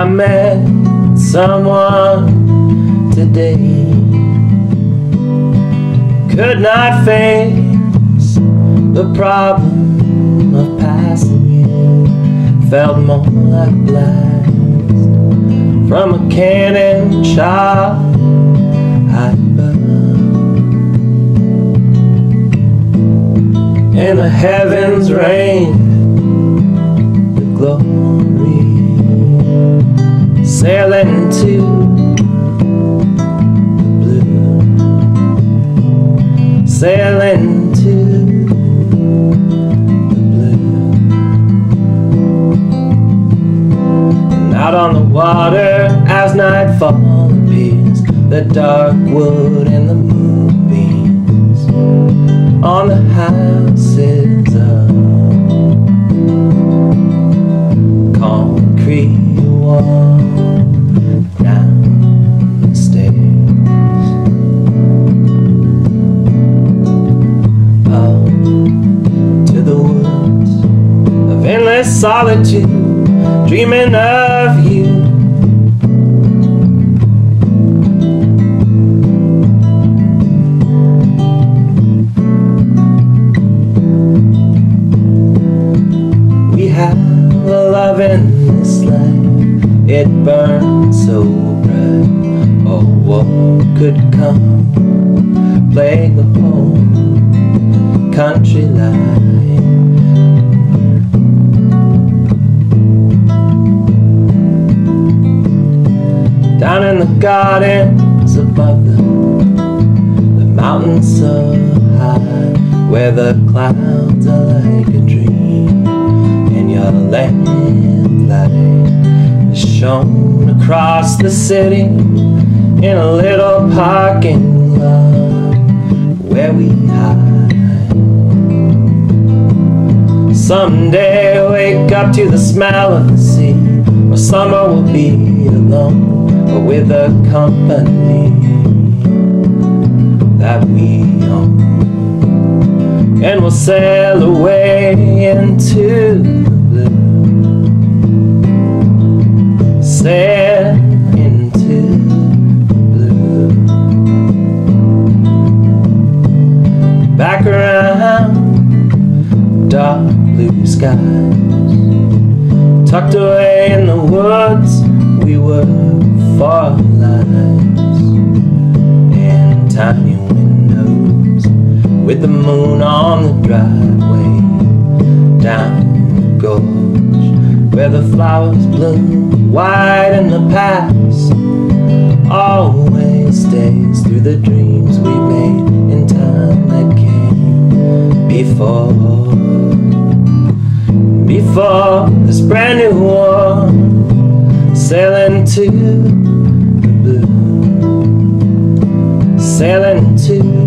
I met someone today. Could not face the problem of passing you Felt more like blast from a cannon shot. In the heavens rain. The glory sailing to the blue. Sailing to blue. And out on the water as nightfall appears the dark wood and the moonbeams solitude dreaming of you. We have a love in this life. It burns so bright. Oh, what could come? Plague the whole country life gardens above them the mountains so high Where the clouds are like a dream And your lamplight is shone across the city In a little parking lot Where we hide. Someday wake up to the smell of the sea Where summer will be alone with a company that we own. And we'll sail away into the blue. Sail into the blue. Back around dark blue skies. Tucked away in the woods We were our lives In tiny windows With the moon on the driveway Down the gorge Where the flowers bloom White in the past. Always stays through the dreams we made In time that came before. Before this brand new war sailing to sailing. to